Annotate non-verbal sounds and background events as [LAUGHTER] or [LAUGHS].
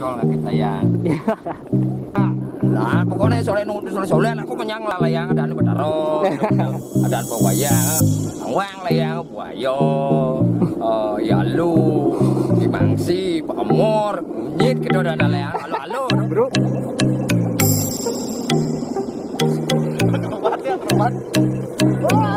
col kita ya. [LAUGHS] Lah, pokoknya sore nunggu sore sore aku menyang lah layang ada anu betaro, ada anu wayang, layang buaya oh ya lu, dimangsi, pamor, nyit gitu kita udah ada layang, halo halo, Bro. Terima kasih.